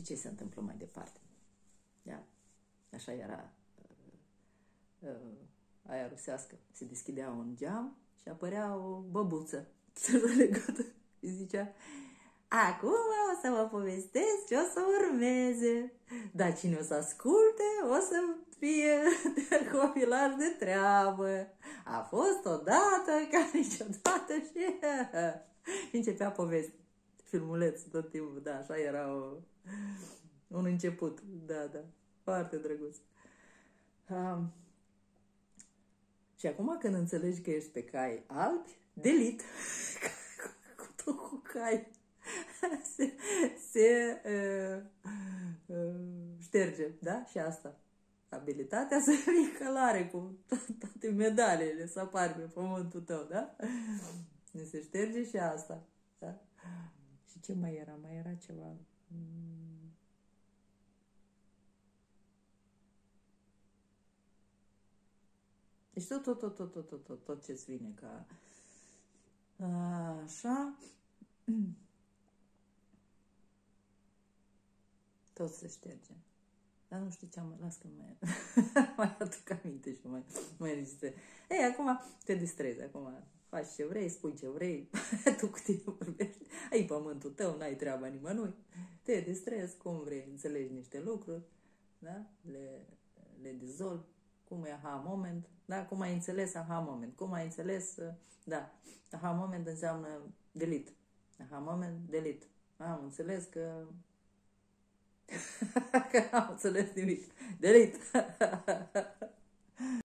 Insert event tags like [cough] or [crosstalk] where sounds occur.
Și ce se întâmplă mai departe? Da? Așa era uh, uh, aia rusească. Se deschidea un geam și apărea o băbuță [laughs] legată. Și zicea, acum o să vă povestesc ce o să urmeze. Dar cine o să asculte, o să fie [laughs] copilaj de treabă. A fost odată ca niciodată și... și [laughs] începea povestea. Filmuleț tot timpul, da, așa era o, un început. Da, da, foarte drăguț. Um, și acum când înțelegi că ești pe cai albi, delit [laughs] cu tot cu cai [laughs] se, se uh, uh, șterge, da? Și asta. Abilitatea să fii călare cu toate medalele să apar pe pământul tău, da? Se șterge și asta, da? Și ce mai era? Mai era ceva... Mm. Deci tot, tot, tot, tot, tot, tot, tot, tot ce-ți vine ca... Așa... Tot se șterge. Dar nu știu ce am las că mai, [laughs] mai aduc aminte și mai, mai reziste. Ei, acum te distrezi, acum faci ce vrei, spui ce vrei, [laughs] tu cu tine vorbești, ai pământul tău, n-ai treaba nimănui, te distrezi cum vrei, înțelegi niște lucruri, da? le, le dizolvi, cum e aha moment, da? cum ai înțeles aha moment, cum ai înțeles, da, aha moment înseamnă delete, aha moment, delete. Am înțeles că [laughs] că n-am înțeles nimic. Delete! [laughs]